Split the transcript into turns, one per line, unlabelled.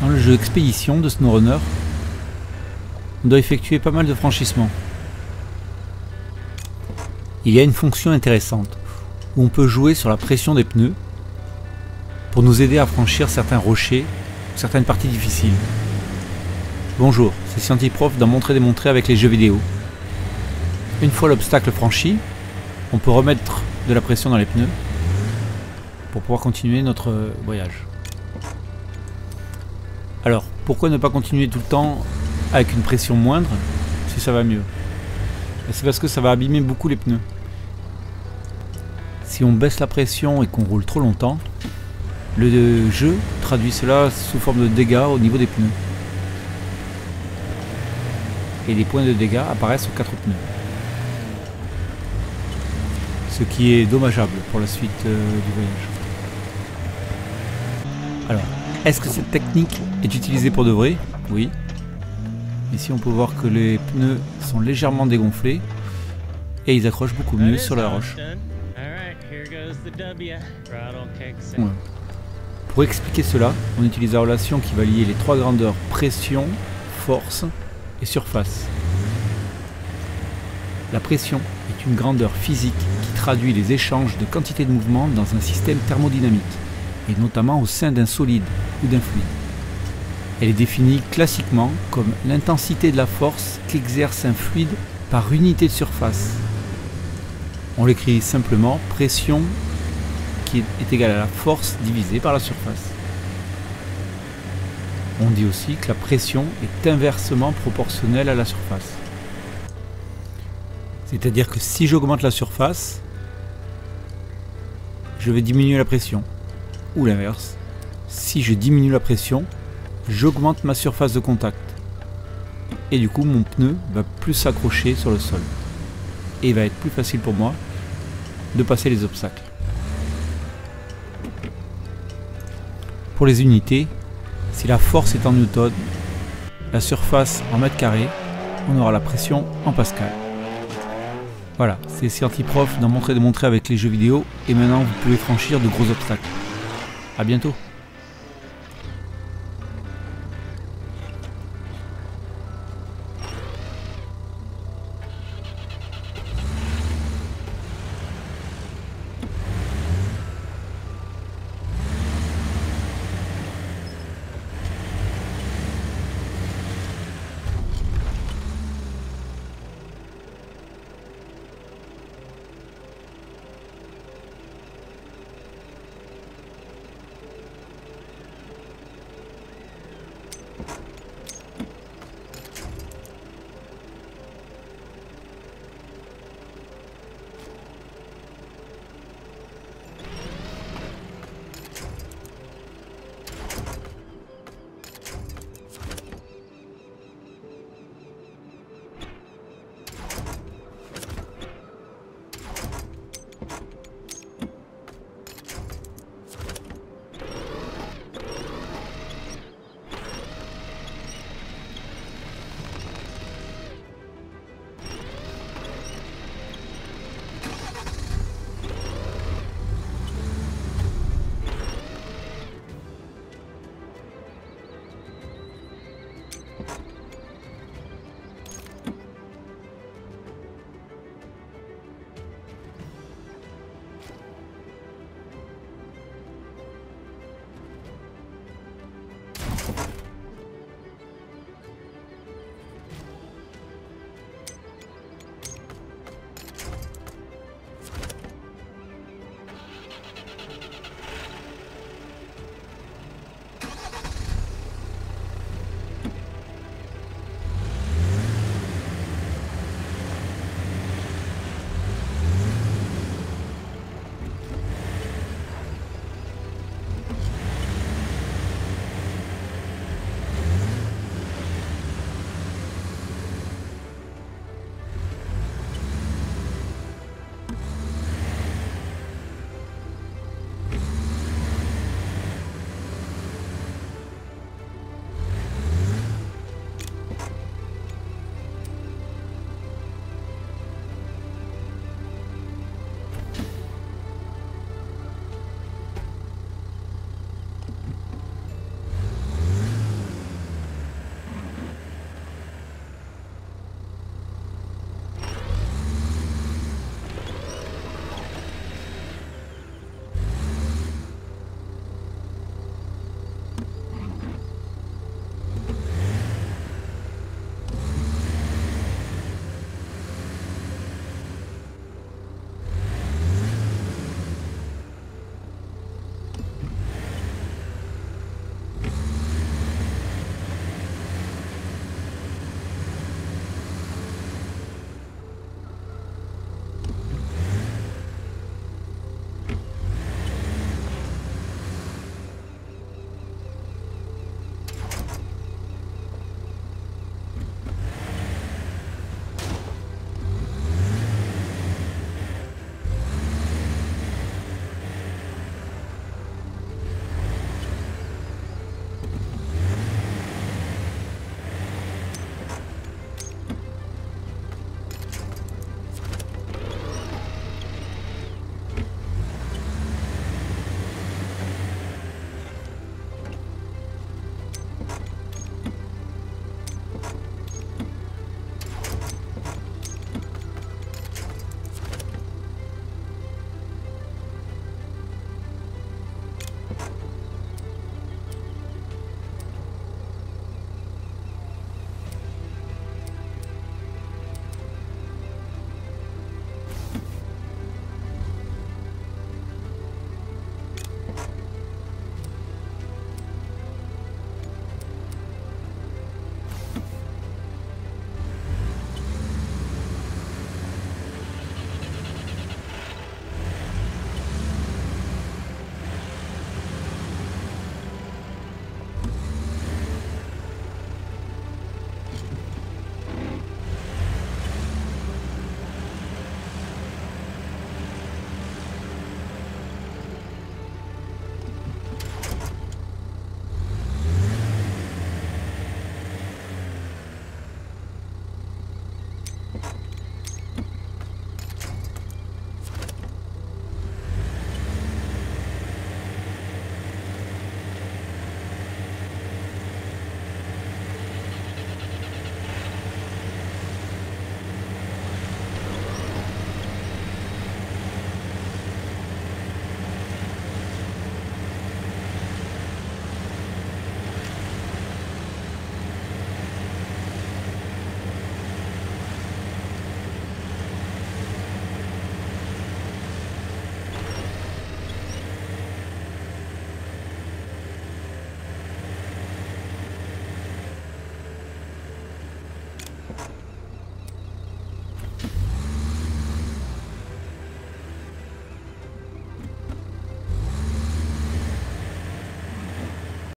Dans le jeu Expédition de SnowRunner, on doit effectuer pas mal de franchissements. Il y a une fonction intéressante où on peut jouer sur la pression des pneus pour nous aider à franchir certains rochers ou certaines parties difficiles. Bonjour, c'est Scientiprof dans Montrer démontrer avec les jeux vidéo. Une fois l'obstacle franchi, on peut remettre de la pression dans les pneus pour pouvoir continuer notre voyage. Alors, pourquoi ne pas continuer tout le temps avec une pression moindre si ça va mieux? C'est parce que ça va abîmer beaucoup les pneus. Si on baisse la pression et qu'on roule trop longtemps, le jeu traduit cela sous forme de dégâts au niveau des pneus. Et les points de dégâts apparaissent aux quatre pneus. Ce qui est dommageable pour la suite euh, du voyage. Est-ce que cette technique est utilisée pour de vrai Oui. Ici, on peut voir que les pneus sont légèrement dégonflés et ils accrochent beaucoup mieux sur la roche. Pour expliquer cela, on utilise la relation qui va lier les trois grandeurs pression, force et surface. La pression est une grandeur physique qui traduit les échanges de quantité de mouvement dans un système thermodynamique, et notamment au sein d'un solide ou d'un fluide. Elle est définie classiquement comme l'intensité de la force qu'exerce un fluide par unité de surface. On l'écrit simplement pression qui est égale à la force divisée par la surface. On dit aussi que la pression est inversement proportionnelle à la surface. C'est-à-dire que si j'augmente la surface, je vais diminuer la pression. Ou l'inverse. Si je diminue la pression, j'augmente ma surface de contact. Et du coup, mon pneu va plus s'accrocher sur le sol. Et il va être plus facile pour moi de passer les obstacles. Pour les unités, si la force est en newton, la surface en mètres carrés, on aura la pression en pascal. Voilà, c'est Scientiprof d'en montrer démontrer avec les jeux vidéo et maintenant vous pouvez franchir de gros obstacles. A bientôt